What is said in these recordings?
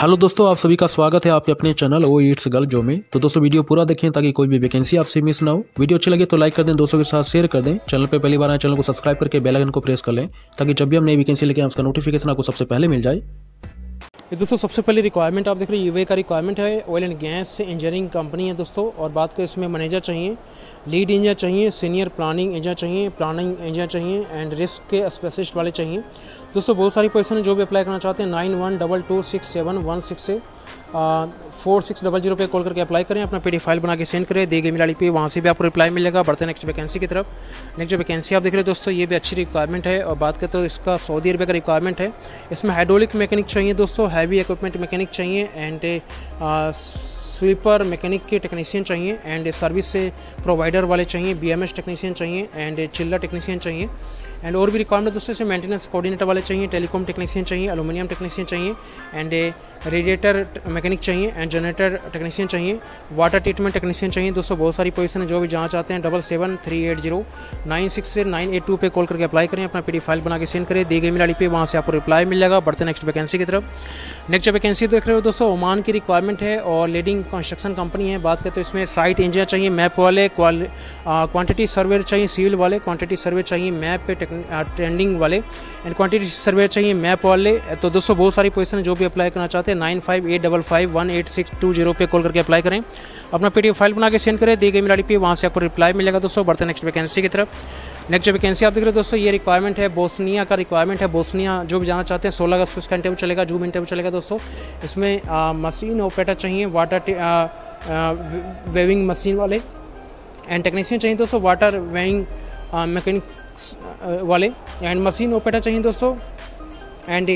Hello दोस्तों, आप सभी का स्वागत है आपके अपने चैनल ओ इट्स गर्ल जो में। तो दोस्तों, वीडियो पूरा देखें ताकि कोई भी वैकेंसी आपसे मिस ना हो। वीडियो अच्छी लगे तो लाइक कर दें, दोस्तों के साथ शेयर कर दें। चैनल पे पहली बार आए, चैनल को सब्सक्राइब करके बेल आइकन को प्रेस कर लें, ताकि जब भी हम नई वैकेंसी लेके उसका नोटिफिकेशन आपको सबसे पहले मिल जाए। दोस्तों, सबसे पहले रिक्वायरमेंट आप देख रहे हैं यूवे का रिक्वायरमेंट है oil and gas engineering company है दोस्तों, और बात करें इसमें मैनेजर चाहिए। लीड इंजीनियर चाहिए, सीनियर प्लानिंग इंजीनियर चाहिए, प्लानिंग इंजीनियर चाहिए एंड रिस्क के स्पेशलिस्ट वाले चाहिए। दोस्तों, बहुत सारी पोजीशन है जो भी अप्लाई करना चाहते हैं nine one double two six seven one six से फोर सिक्स डबल ज़ीरो पर कॉल करके अप्लाई करें, अपना पी फ़ाइल बना के सेंड करें दी गई मिलाड़ी पे, वहाँ से भी आपको रिप्लाई मिलेगा। बढ़ते नेक्स्ट वैकेंसी की तरफ़। नेक्स्ट वैकेंसी आप देख रहे हैं दोस्तों, ये भी अच्छी रिक्वायरमेंट है, और बात करें तो इसका सऊदी अरबिया का रिक्वायरमेंट है। इसमें हाइड्रोलिक मैकेनिक चाहिए दोस्तों हैवी इक्विपमेंट मैकेनिक चाहिए एंड स्वीपर मैकेनिक के टेक्नीशियन चाहिए एंड सर्विस से प्रोवाइडर वाले चाहिए बीएमएस टेक्नीशियन चाहिए एंड चिल्ला टेक्नीशियन चाहिए। एंड और भी रिक्वायरमेंट दोस्तों से मेंटेनेंस कोऑर्डिनेटर वाले चाहिए टेलीकॉम टेक्नीशियन चाहिए अलूमिनियम टेक्नीशियन चाहिए एंड रेडिएटर मैकेनिक चाहिए एंड जनरेटर टेक्नीशियन चाहिए, वाटर ट्रीटमेंट टेक्नीशियन चाहिए, दोस्तों बहुत सारी पोजीशन है, जो भी जहाँ चाहते हैं double seven three eight zero nine six nine eight two पर कॉल करके अप्लाई करें, अपना पीडी फ़ाइल बना के सेंड करें दी गई मिलाड़ी पे, वहाँ से आपको रिप्लाई मिल जाएगा। बढ़ते नेक्स्ट वैकेंसी की तरफ़। नेक्स्ट वैकेंसी देख रहे हो दोस्तों ओमान की रिक्वायरमेंट है और लीडिंग कंस्ट्रक्शन कंपनी है। बात करें तो इसमें साइट इंजीनियर चाहिए मैप वाले क्वान्टिटी सर्वे चाहिए सिविल वाले क्वान्टिटी सर्वे चाहिए मैप ट्रेंडिंग वाले एंड क्वान्टिटी सर्वे चाहिए मैप वाले। तो दोस्तों बहुत सारी पोजिशन जो भी अप्लाई करना चाहते हैं nine five eight double five one eight six two zero पे कॉल करके अप्लाई करें। अपना पी फ़ाइल बना के सेंड करें। दी गई मिलाड़ी पे वहाँ से आपको रिप्लाई मिलेगा दोस्तों। बढ़ते नेक्स्ट वैकेंसी की तरफ़। नेक्स्ट जो वैकेंसी आप देख रहे हो दोस्तों, ये रिक्वायरमेंट है। बोस्निया का रिक्वायरमेंट है। बोस्निया जो भी जाना चाहते हैं, सोलह अगस्त को इंटरव्यू चलेगा। जूम इंटरव्यू चलेगा दोस्तों। इसमें मशीन ऑपरेटर चाहिए। वाटर वेविंग मशीन वाले। एंड टेक्नीशियन चाहिए दोस्तों। वाटर वेविंग मैकेनिक वाले। एंड मशीन ऑपरेटर चाहिए दोस्तों। एंड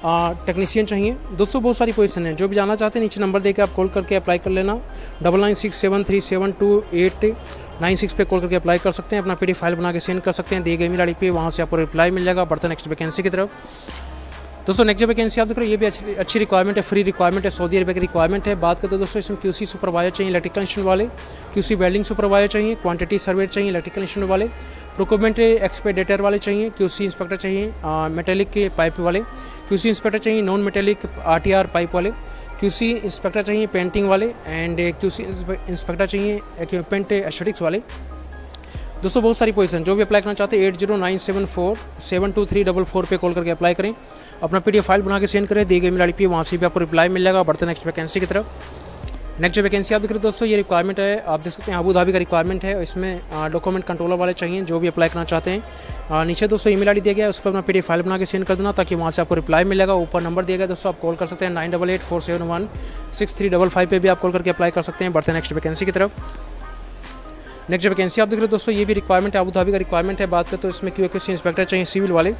टेक्नीशियन चाहिए। दोस्तों, बहुत सारी पोजीशन है। जो भी जाना चाहते हैं, नीचे नंबर देकर आप कॉल करके अप्लाई कर लेना। Double nine six seven three seven two eight nine six पे कॉल करके अप्लाई कर सकते हैं। अपना पी फ़ाइल बना के सेंड कर सकते हैं। दिए गई मेल आई पे, वहाँ से आपको रिप्लाई मिल जाएगा। बढ़ता नेक्स्ट वैकेंसी की तरफ़। दोस्तों नेक्स्ट वैकेंसी आप देख रहे हो, ये भी अच्छी अच्छी रिक्वायरमेंट है। फ्री रिक्वायरमेंट है सऊदी अरबिया की रिक्वायरमेंट है। बात करते हैं दोस्तों, इसमें क्यूसी सुपरवाइजर चाहिए इलेक्ट्रिकल इंस्टीट्यूट वाले। क्यूसी वेल्डिंग सुपरवाइजर चाहिए क्वांटिटी सर्वे चाहिए इलेक्ट्रिकल इंस्टीट्यूट वाले। प्रोक्योरमेंट एक्सपेडेटर वाले चाहिए क्यूसी इंस्पेक्टर चाहिए मेटेलिक के पाइप वाले। क्यूसी इंस्पेक्टर चाहिए नॉन मेटेलिक आर पाइप वाले। क्यूसी इंस्पेक्टर चाहिए पेंटिंग वाले एंड क्यूसी इंस्पेक्टर चाहिए इक्विपमेंट एस्थेटिक्स वाले। दोस्तों, बहुत सारी पोजीशन जो भी अप्लाई करना चाहते हैं eight zero nine seven four seven two three double four पर कॉल करके अप्लाई करें। अपना पी फ़ाइल बना के सेंड करें दी गई मेल आई पी, वहाँ से भी आपको रिप्लाई मिल जाएगा, बढ़ते नेक्स्ट वैकेंसी की तरफ़। नेक्स्ट जो वैकेंसी आप देख दोस्तों, ये रिक्वायरमेंट है। आप देख सकते हैं अबू धाबी का रिक्वायरमेंट है। इसमें डॉक्यूमेंट कंट्रोलर वाले चाहिए, जो भी अप्लाई करना चाहते हैं। नीचे दोस्तों ईमेल आईडी दिया गया उस पर अपना पीडीएफ फ़ाइल बना के सेंड कर देना, ताकि वहाँ से आपको रिप्लाई मिलेगा। ऊपर नंबर दिया गया दोस्तों, आप कॉल कर सकते हैं, nine double eight four seven one six three double five पर भी आप कॉल करके अप्लाई कर सकते हैं। बढ़ते हैं नेक्स्ट वैकेंसी की तरफ़। नेक्स्ट वैकेंसी आप देख रहे हो दोस्तों, ये भी रिक्वायरमेंट है अबूधाबी का रिक्वायरमेंट है। बात करें तो इसमें क्यों किसी इंस्पेक्टर चाहिए सिविल वाले,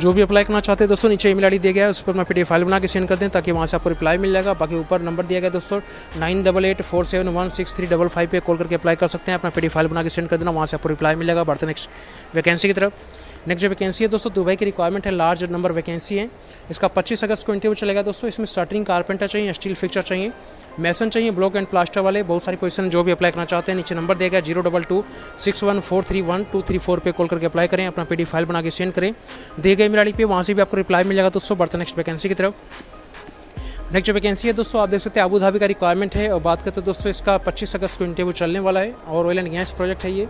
जो भी अप्लाई करना चाहते हैं दोस्तों, नीचे ईमेल आईडी दिया गया है, उस पर मैं पी फ़ाइल बना के सेंड कर दें ताकि वहाँ से आपको रिप्लाई मिल जाएगा। बाकी ऊपर नंबर दिया गया दोस्तों nine double eight four seven one six three double five पे कॉल करके अप्लाई कर सकते हैं। अपना पी फ़ाइल बना के सेंड कर देना, वहाँ से आपको रिप्लाई मिलेगा बढ़ते नेक्स्ट वैकेंसी की तरफ़। नेक्स्ट जो वैकेंसी है दोस्तों दुबई की रिक्वायरमेंट है लार्ज नंबर वैकेंसी है। इसका 25 अगस्त को इंटरव्यू चलेगा दोस्तों। इसमें स्टार्टिंग कारपेंटर चाहिए स्टील फिक्चर चाहिए मैसन चाहिए ब्लॉक एंड प्लास्टर वाले, बहुत सारी पोजीशन जो भी अप्लाई करना चाहते हैं, नीचे नंबर देगा zero double two six one four three one two three four पे कॉल करके अप्लाई करें, अपना पी फ़ाइल बना के सेंड करें। दे गए मेरा पे वहाँ से भी आपको रिप्लाई मिल जाएगा दोस्तों। बढ़ते नेक्स्ट वैकेंसी की तरफ़। नेक्स्ट जो वैकेंसी है दोस्तों, आप देख सकते हैं अबू धाबी का रिक्वायरमेंट है। और बात करते हैं दोस्तों, इसका 25 अगस्त को इंटरव्यू चलने वाला है। और ऑयल एंड गैस प्रोजेक्ट है ये।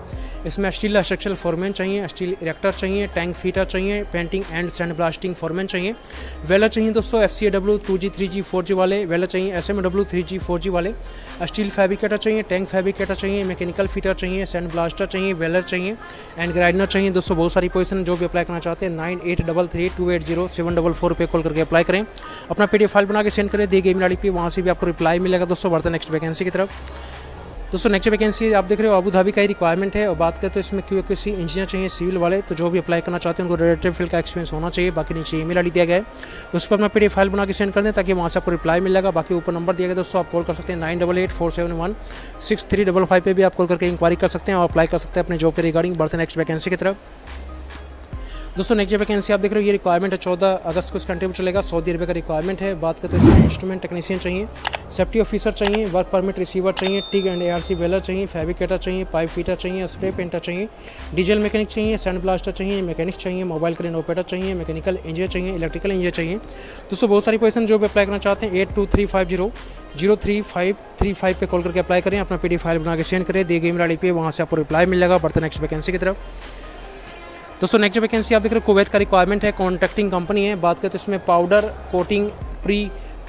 इसमें स्टील स्ट्रक्चरल फॉरमैन चाहिए स्टील इरेक्टर चाहिए टैंक फीटर चाहिए painting and sand blasting foreman चाहिए। वेलर चाहिए दोस्तों F C W two G three G four G वाले। वेलर चाहिए S M W three G four G वाले। स्टील फैब्रिकेटर चाहिए टैंक फैब्रिकेटर चाहिए मैकेनिकल फीटर चाहिए सैंड ब्लास्टर चाहिए वेलर चाहिए। एंड ग्राइंडर चाहिए दोस्तों, बहुत सारी पोजिशन जो भी अप्लाई करना चाहते हैं nine eight double three two eight zero seven double four पे कॉल करके अप्लाई करें। अपना पीडीएफ फ़ाइल बना के सेंड करें दी गई मिलाड़ी पे, वहाँ से भी आपको रिप्लाई मिलेगा। दोस्तों, बढ़ते नेक्स्ट वैकेंसी की तरफ़। दोस्तों नेक्स्ट वैकेंसी आप देख रहे हो अबू धाबी का ही रिक्वायरमेंट है। और बात करें तो इसमें क्यों किसी इंजीनियर चाहिए सिविल वाले। तो जो भी अप्लाई करना चाहते हैं, उनको रिलेटिव फ़ील्ड का एक्सपीरियंस होना चाहिए। बाकी नीचे ईमेल आईडी दिया गया है। उस पर अपना पी फ़ाइल बना के सेंड कर दें, ताकि वहाँ से आपको रिप्लाई मिलेगा। बाकी ऊपर नंबर दिया गया दोस्तों, आप कॉल कर सकते हैं nine double eight four seven one six three double five पे भी आप कॉल करके इंक्वायरी कर सकते हैं और अप्लाई कर सकते हैं अपने जॉब के रिगार्डिंग बढ़ते नेक्स्ट वैकेंसी की तरफ़। दोस्तों नेक्स्ट वैकेंसी आप देख रहे हो, ये रिक्वायरमेंट है चौदह अगस्त को इसका इंटरव्यू चलेगा सऊदी अरबिया का रिक्वायरमेंट है। बात करते हैं इंस्ट्रूमेंट टेक्नीशियन चाहिए सेफ्टी ऑफिसर चाहिए वर्क परमिट रिसीवर चाहिए टिग एंड ए वेलर चाहिए फैब्रिकेटर चाहिए पाइप फीटर चाहिए स्प्रे पेंटर चाहिए डीजल मैकेनिक चाहिए सैंड ब्लास्टर चाहिए मैकेनिक चाहिए मोबाइल क्रेन ऑपरेटर चाहिए मैकेनिकल इंजीनियर चाहिए इलेक्ट्रिकल इंजीनियर चाहिए। दोस्तों, बहुत सारी पोजिशन जो भी अप्लाई करना चाहते हैं eight two three five zero zero three five three five पर कॉल करके अप्लाई करें, अपना पी डी फ़ाइल बना के सेंड करें दी गई मेरा पे, वहाँ से आपको रिप्लाई मिल जाएगा। बढ़ते नेक्स्ट वैकेंसी की तरफ़। दोस्तों नेक्स्ट वैकेंसी आप देख रहे हो कुवैत का रिक्वायरमेंट है कॉन्ट्रैक्टिंग कंपनी है। बात करते हैं इसमें powder coating pre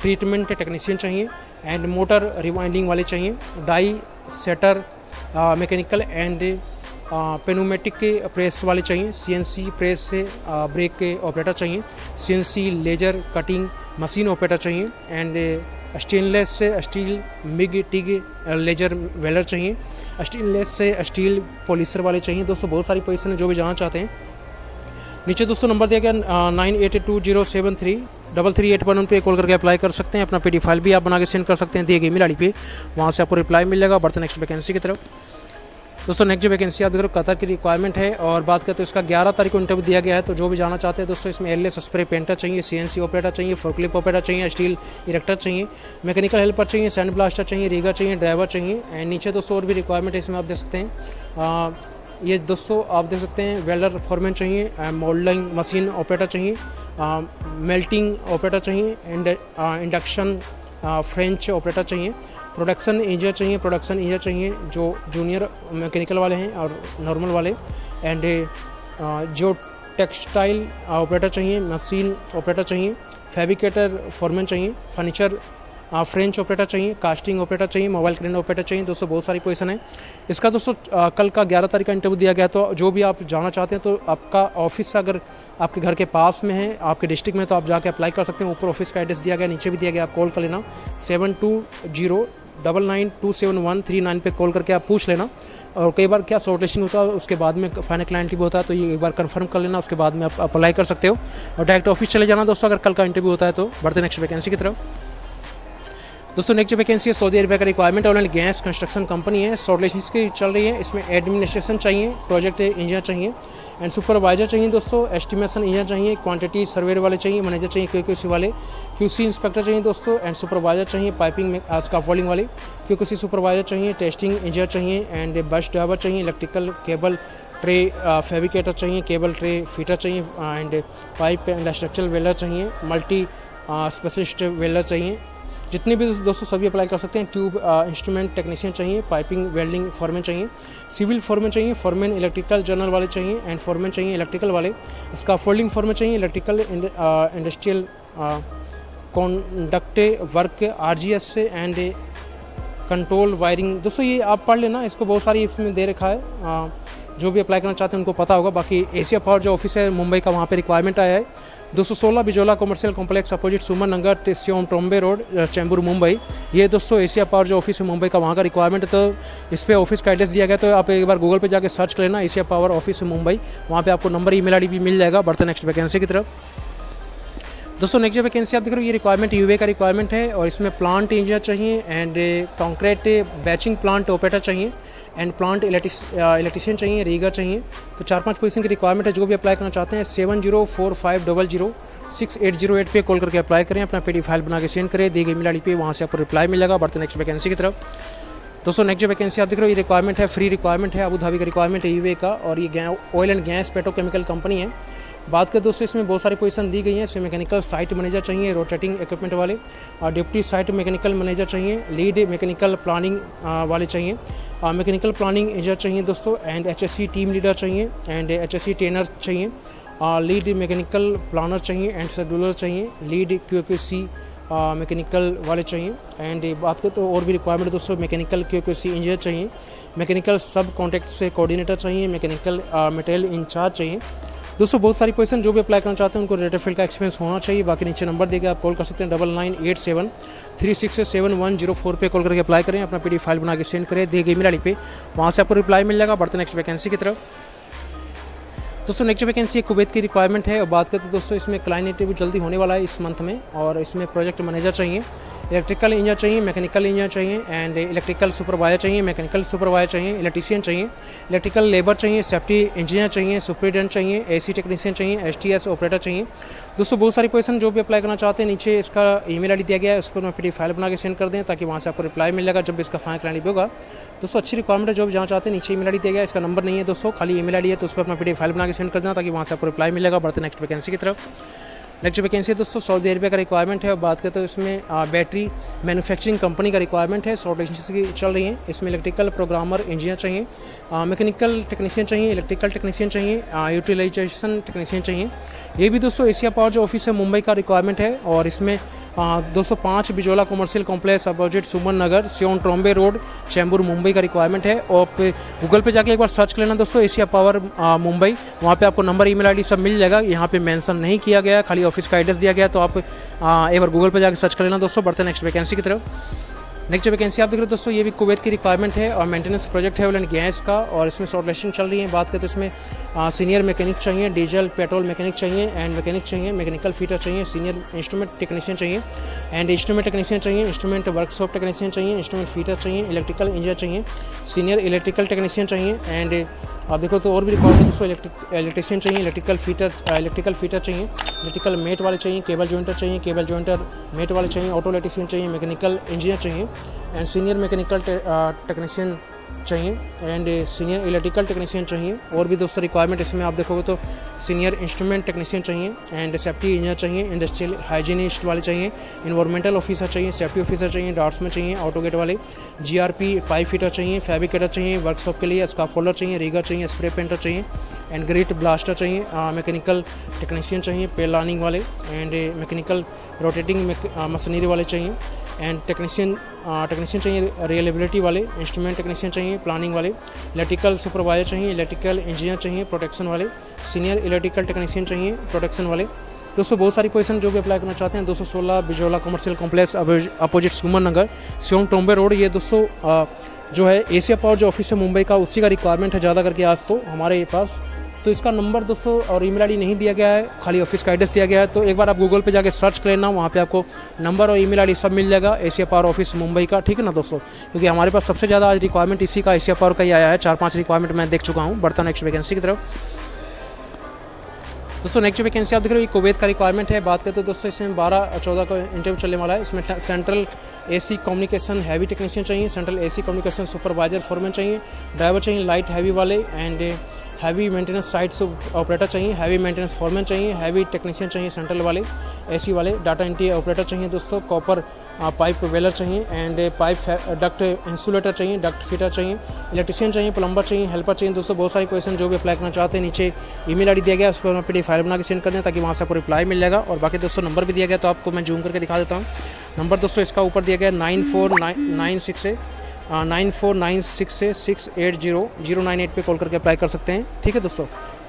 treatment technician चाहिए एंड मोटर रिवाइंडिंग वाले चाहिए। Die setter mechanical and pneumatic के प्रेस वाले चाहिए। सीएनसी प्रेस से ब्रेक के ऑपरेटर चाहिए। CNC laser cutting machine operator चाहिए। एंड स्टेनलेस से स्टील, मिग, टिग, लेजर वेलर चाहिए। स्टेनलेस से स्टील पॉलिसर वाले चाहिए। दोस्तों, बहुत सारी पोजिशन है, जो भी जाना चाहते हैं। नीचे दोस्तों नंबर दिया गया nine eight two zero seven three. Double three eight one उन पर कॉल करके अप्लाई कर सकते हैं। अपना पी फ़ाइल भी आप बना के सेंड कर सकते हैं, दिए गई मिलाड़ी पे। वहाँ से आपको रिप्लाई मिल जाएगा बढ़ते नेक्स्ट वैकेंसी की तरफ़। दोस्तों नेक्स्ट जो वैकेंसी आप देख रहे हो, कतर की रिक्वायरमेंट है और बात करते हैं इसका ग्यारह तारीख को इंटरव्यू दिया गया है। तो जो भी जाना चाहते हैं, दोस्तों, इसमें एल एस स्प्रे पेंटर चाहिए सी एन सी ऑपरेटर चाहिए फोरक्लिप ऑपरेटर चाहिए स्टील इरेक्टर चाहिए मैकेनिकल हेल्पर चाहिए सैंड ब्लास्टर चाहिए रीगा चाहिए ड्राइवर चाहिए। एंड नीचे, दोस्तों, और भी रिक्वायरमेंट है इसमें, आप देख सकते हैं। ये दोस्तों, आप देख सकते हैं वेल्डर फॉरमैन चाहिए मोल्डिंग मशीन ऑपरेटर चाहिए मेल्टिंग ऑपरेटर चाहिए इंडक्शन फ्रेंच ऑपरेटर चाहिए प्रोडक्शन इंजीनियर चाहिए प्रोडक्शन इंजीनियर चाहिए, जो जूनियर मैकेनिकल वाले हैं और नॉर्मल वाले एंड जो टेक्सटाइल ऑपरेटर चाहिए मशीन ऑपरेटर चाहिए फैब्रिकेटर फॉरमैन चाहिए फर्नीचर फ्रेंच ऑपरेटर चाहिए कास्टिंग ऑपरेटर चाहिए मोबाइल क्रेन ऑपरेटर चाहिए, दोस्तों बहुत सारी पोजीशन है। इसका दोस्तों कल का ग्यारह तारीख का इंटरव्यू दिया गया तो जो भी आप जाना चाहते हैं तो आपका ऑफ़िस अगर आपके घर के पास में है, आपके डिस्ट्रिक्ट में तो आप जाके अप्लाई कर सकते हैं। ऊपर ऑफ़िस का एड्रेस दिया गया, नीचे भी दिया गया, आप कॉल कर लेना। Seven two zero double nine two seven one three nine पर कॉल करके आप पूछ लेना। और कई बार क्या शॉर्ट लिस्टिंग होता है, उसके बाद में फाइनल क्लाइंट भी होता है तो ये एक बार कंफर्म कर लेना, उसके बाद में आप अप्लाई कर सकते हो। और डायरेक्ट ऑफ़िस चले जाना, दोस्तों, अगर कल का इंटरव्यू होता है तो बढ़ते नेक्स्ट वैकेंसी की तरफ़। दोस्तों नेक्स्ट वैकेंसी है सऊदी अरबिया का रिक्वायरमेंट है ऑनलाइन गैस कंस्ट्रक्शन कंपनी है। शॉर्टलिस्ट की चल रही है। इसमें एडमिनिस्ट्रेशन चाहिए प्रोजेक्ट इंजीनियर चाहिए एंड सुपरवाइजर चाहिए दोस्तों एस्टिमेशन इंजीनियर चाहिए क्वांटिटी सर्वेयर वाले चाहिए मैनेजर चाहिए क्यू क्यू वाले क्यू इंस्पेक्टर चाहिए दोस्तों एंड सुपरवाइजर चाहिए पाइपिंग स्काफोल्डिंग वाले। क्यू सुपरवाइजर चाहिए टेस्टिंग इंजीनियर चाहिए एंड बस ड्राइवर चाहिए इलेक्ट्रिकल केबल ट्रे फेविकेटर चाहिए केबल ट्रे फीटर चाहिए एंड पाइप एंड स्ट्रक्चरल वेलर चाहिए मल्टी स्पेशलिस्ट वेलर चाहिए। जितने भी दोस्तों सभी अप्लाई कर सकते हैं ट्यूब इंस्ट्रूमेंट टेक्नीशियन चाहिए पाइपिंग वेल्डिंग फॉरमैन चाहिए सिविल फॉरमैन चाहिए फॉरमैन इलेक्ट्रिकल जर्नल वाले चाहिए एंड फॉरमैन चाहिए इलेक्ट्रिकल वाले। इसका फोल्डिंग फॉरमैन चाहिए इलेक्ट्रिकल इंडस्ट्रियल कॉन्डक्टे वर्क आर से एंड कंट्रोल वायरिंग दोस्तों ये आप पढ़ लेना इसको बहुत सारी इसमें दे रखा है। आ, जो भी अप्लाई करना चाहते हैं उनको पता होगा। बाकी एशिया पावर जो ऑफ़िस है मुंबई का वहाँ पे रिक्वायरमेंट आया है। दो सौ सोलह Bijola commercial complex opposite Suman Nagar Sion Trombay road Chembur, Mumbai. ये दोस्तों, एशिया पावर जो ऑफ़िस है मुंबई का, वहाँ का रिक्वायरमेंट तो इस पर ऑफ़िस का एड्रेस दिया गया तो आप एक बार गूगल पे जाकर सर्च कर लेना, एशिया पावर ऑफ़िस मुंबई। वहाँ पे आपको नंबर ईमेल आईडी भी मिल जाएगा, बढ़ते नेक्स्ट वैकेंसी की तरफ़। दोस्तों नेक्स्ट वैकेंसी आप देख रहे हो, ये रिक्वायरमेंट यूए का रिक्वायरमेंट है, और इसमें प्लांट इंजीनियर चाहिए and concrete batching plant operator चाहिए। एंड प्लांट इलेक्ट्रिशियन चाहिए रीगर चाहिए। तो चार पाँच पोजीशन की रिक्वायरमेंट है, जो भी अप्लाई करना चाहते हैं seven zero four five double zero six eight zero eight पे कॉल करके अप्लाई करें, अपना पीडी फ़ाइल बना के सेंड करें, दी गई मिलाड़ी पे, वहाँ से आपको रिप्लाई मिलेगा। बढ़ते नेक्स्ट वैकेंसी की तरफ़। दोस्तों नेक्स्ट जो वैकेंसी आप देख रहे हो, ये रिक्वायरमेंट है फ्री रिक्वायरमेंट है अबू धाबी का रिक्वायरमेंट है यूए का, और ये oil and gas petrochemical company है। बात करें दोस्तों, इसमें बहुत सारी पोजीशन दी गई हैं, इसमें मैकेनिकल साइट मैनेजर चाहिए रोटेटिंग इक्विपमेंट वाले, और डिप्टी साइट मैकेनिकल मैनेजर चाहिए लीड मैकेनिकल प्लानिंग वाले चाहिए। मैकेनिकल प्लानिंग इंजीनियर चाहिए दोस्तों एंड एचएससी टीम लीडर चाहिए एंड एचएससी ट्रेनर चाहिए लीड मैकेनिकल प्लानर चाहिए एंड शेड्यूलर चाहिए lead Q Q C mechanical वाले चाहिए एंड बात करें तो और भी रिक्वायरमेंट दोस्तों mechanical Q Q C engineer चाहिए मैकेनिकल सब कॉन्टैक्ट से कोऑर्डिनेटर चाहिए मैकेनिकल मटेरियल इंचार्ज चाहिए दोस्तों, बहुत सारी पोजीशन जो भी अप्लाई करना चाहते हैं, उनको रेटर फ़ील्ड का एक्सपीरियंस होना चाहिए। बाकी नीचे नंबर देगा आप कॉल कर सकते हैं double nine eight seven three six seven one zero four पर कॉल करके अप्लाई करें, अपना पी फ़ाइल बना के सेंड करें दी गई मेल पे। वहाँ से आपको रिप्लाई मिल जाएगा। बढ़ते नेक्स्ट वैकेंसी की तरफ़। दोस्तों नेक्स्ट वैकेंसी कुवैत की रिक्वायरमेंट है। और बात करते हैं दोस्तों, इसमें क्लाइंट इंटरव्यू जल्दी होने वाला है इस मंथ में, और इसमें प्रोजेक्ट मैनेजर चाहिए। इलेक्ट्रिकल इंजीनियर चाहिए, मैकेनिकल इंजीनियर चाहिए एंड इलेक्ट्रिकल सुपरवाइजर चाहिए, मैकेनिकल सुपरवाइजर चाहिए, इलेक्ट्रीशियन चाहिए, इलेक्ट्रिकल लेबर चाहिए, सेफ्टी इंजीनियर चाहिए, सुपरिटेंडेंट चाहिए एसी टेक्नीशियन चाहिए एस ऑपरेटर चाहिए। दोस्तों, बहुत सारी पोजीशन जो भी अप्लाई करना चाहते हैं, नीचे इसका ईमेल आईडी दिया गया है, उस पर मैं पी फ़ाइल बना के सेंड कर दें, ताकि वहाँ से आपको रिप्लाई मिलेगा जब इसका फाइनल क्लाइंट भी होगा। दोस्तों, अच्छी रिक्वायरमेंट है, जो भी जहाँ चाहते हैं, नीचे ईमेल आईडी दिया गया इसका नंबर नहीं है दोस्तों, खाली ईमेल आईडी है तो उस पर मैं पी फ़ाइल बना के सेंड कर देना, ताकि वहाँ से आपको रिप्लाई मिलेगा, बढ़ते नेक्स्ट वैकेंसी की तरफ़। नेक्स्ट वैकेंसी है दोस्तों सऊदी अरबिया का रिक्वायरमेंट है। और बात करते हैं तो इसमें बैटरी मैन्युफैक्चरिंग कंपनी का रिक्वायरमेंट है। शॉर्ट की चल रही है। इसमें इलेक्ट्रिकल प्रोग्रामर इंजीनियर चाहिए। मैकेनिकल टेक्नीशियन चाहिए इलेक्ट्रिकल टेक्नीशियन चाहिए यूटिलाइजेशन टेक्नीशियन चाहिए। ये भी दोस्तों एशिया पावर जो ऑफ़िस है मुंबई का रिक्वायरमेंट है। और इसमें दो सौ पाँच Bijola commercial complex opposite Suman Nagar, Sion Trombay road, Chembur Mumbai का रिक्वायरमेंट है। और गूगल पे जाके एक बार सर्च कर लेना दोस्तों, एशिया पावर मुंबई। वहाँ पे आपको नंबर ईमेल आईडी सब मिल जाएगा। यहाँ पे मेंशन नहीं किया गया, खाली ऑफ़िस का एड्रेस दिया गया। तो आप एक बार गूगल पे जाकर सर्च कर लेना दोस्तों। बढ़ते नेक्स्ट वैकेंसी की तरफ़। नेक्स्ट वैकेंसी आप देख रहे हो दोस्तों, ये भी कुवैत की रिक्वायरमेंट है और मेंटेनेंस प्रोजेक्ट है एंड गैस का, और इसमें शॉर्टलिस्टिंग चल रही है। बात करें तो इसमें सीनियर मैकेनिक चाहिए डीजल पेट्रोल मैकेनिक चाहिए एंड मैकेनिक चाहिए मैकेनिकल फीटर चाहिए सीनियर इंस्ट्रूमेंट टेक्नीशियन चाहिए एंड इंस्ट्रूमेंट टेक्नीशियन चाहिए इंस्ट्रूमेंट वर्कशॉप टेक्नीशियन चाहिए इंस्ट्रूमेंट फीटर चाहिए इलेक्ट्रिकल इंजीनियर चाहिए सीनियर इलेक्ट्रिकल टेक्नीशियन चाहिए एंड आप देखो तो और भी रिक्वायरमेंट इलेक्ट्रिक इलेक्ट्रिशियन चाहिए इलेक्ट्रिकल फीटर इलेक्ट्रिकल फीटर चाहिए इलेक्ट्रिकल मेट वाले चाहिए केबल जॉइंटर चाहिए केबल जॉइंटर मेट वाले चाहिए ऑटो इलेक्ट्रिशियन चाहिए मैकेनिकल इंजीनियर चाहिए एंड सीनियर मैकेनिकल टेक्नीशियन चाहिए एंड सीनियर इलेक्ट्रिकल टेक्नीशियन चाहिए, और भी दोस्तों रिक्वायरमेंट इसमें आप देखोगे तो सीनियर इंस्ट्रूमेंट टेक्नीशियन चाहिए एंड सेफ्टी इंजीनियर चाहिए इंडस्ट्रियल हाइजीनिस्ट वाले चाहिए इन्वायरमेंटल ऑफिसर चाहिए सेफ्टी ऑफिसर चाहिए डार्ट्समैन चाहिए ऑटोगेट वाले जीआरपी पाइप फिटर चाहिए फैब्रिकेटर चाहिए वर्कशॉप के लिए स्काफ चाहिए रीगर चाहिए स्प्रे पेंटर चाहिए एंड ग्रेट ब्लास्टर चाहिए मैकेनिकल टेक्नीशियन चाहिए पेलानिंग वाले एंड मैकेनिकल रोटेटिंग मशीनरी वाले चाहिए एंड टेक्नीशियन टेक्नीशियन चाहिए रियलेबिलिटी वाले इंस्ट्रूमेंट टेक्नीशियन चाहिए प्लानिंग वाले इलेक्ट्रिकल सुपरवाइजर चाहिए इलेक्ट्रिकल इंजीनियर चाहिए प्रोटेक्शन वाले सीनियर इलेक्ट्रिकल टेक्नीशियन चाहिए प्रोटेक्शन वाले। दोस्तों, बहुत सारी पोजीशन जो भी अप्लाई करना चाहते हैं, दो सौ सोलह, बिजोला commercial complex opposite Suman Nagar Sion Trombay road, ये दोस्तों जो है एशिया पावर जो ऑफ़िस है मुंबई का, उसी का रिक्वायरमेंट है ज़्यादा करके आज तो हमारे पास। तो इसका नंबर दोस्तों और ईमेल आईडी नहीं दिया गया है, खाली ऑफ़िस का एड्रेस दिया गया है। तो एक बार आप गूगल पे जाके सर्च कर लेना, वहाँ पे आपको नंबर और ईमेल आईडी सब मिल जाएगा एशिया पावर ऑफ़िस मुंबई का। ठीक है ना दोस्तों? क्योंकि हमारे पास सबसे ज़्यादा आज रिक्वायरमेंट इसी का एशिया पावर का ही आया है। चार पाँच रिक्वायरमेंट मैं देख चुका हूँ। बढ़ता नेक्स्ट वैकेंसी की तरफ़। दोस्तों नेक्स्ट वैकेंसी आप देख रहे हो कोवेत का रिक्वायरमेंट है। बात करते तो दोस्तों, इसमें बारह, चौदह का इंटरव्यू चलने वाला है। इसमें central AC communication heavy technician चाहिए central AC communication supervisor foreman चाहिए ड्राइवर चाहिए लाइट हैवी वाले एंड हैवी मेंटेनेंस साइट से ऑपरेटर चाहिए, हैवी मेंटेनेंस फॉरमैन चाहिए, हैवी टेक्नीशियन चाहिए सेंट्रल वाले एसी वाले डाटा एंट्री ऑपरेटर चाहिए दोस्तों कॉपर पाइप वेलर चाहिए एंड पाइप डक्ट इंसुलेटर चाहिए डक्ट फिटर चाहिए इलेक्ट्रिशियन चाहिए प्लम्बर चाहिए हेल्पर चाहिए दोस्तों, बहुत सारी क्वेश्चन जो भी अप्लाई करना चाहते हैं, नीचे ईमेल आईडी दिया गया उस पर मैं पी फ़ाइल बना के सेंड कर दें ताकि वहाँ से आपको रिप्लाई मिल जाएगा और बाकी दोस्तों नंबर भी दिया गया तो आपको मैं जूम करके दिखा देता हूँ। नंबर दोस्तों इसका ऊपर दिया गया nine four nine nine six nine four nine six से six eight zero zero nine eight पर कॉल करके अप्लाई कर सकते हैं। ठीक है दोस्तों?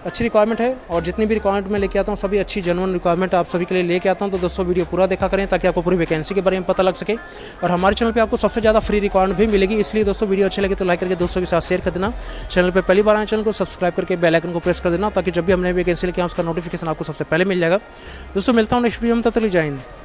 अच्छी रिक्वायरमेंट है और जितनी भी रिक्वायरमेंट मैं लेके आता हूँ, सभी अच्छी जनवन रिक्वायरमेंट आप सभी के लिए लेके आता हूँ। तो दोस्तों वीडियो पूरा देखा करें ताकि आपको पूरी वैकेंसी के बारे में पता लग सके। और हमारे चैनल पे आपको सबसे ज़्यादा फ्री रिक्वायरमेंट भी मिलेगी, इसलिए दोस्तों वीडियो अच्छे लगे तो लाइक करके दोस्तों के साथ शेयर कर देना। चैनल पर पहली बार आए चैनल को सब्सक्राइब करके बेलाइकन को प्रेस कर देना ताकि जब भी हमने वैकेंसी लेके उसका नोटिफिकेशन आपको सबसे पहले मिल जाएगा। दोस्तों, मिलता हूँ नेक्स्ट वीडियो में, तब तक जाएँगे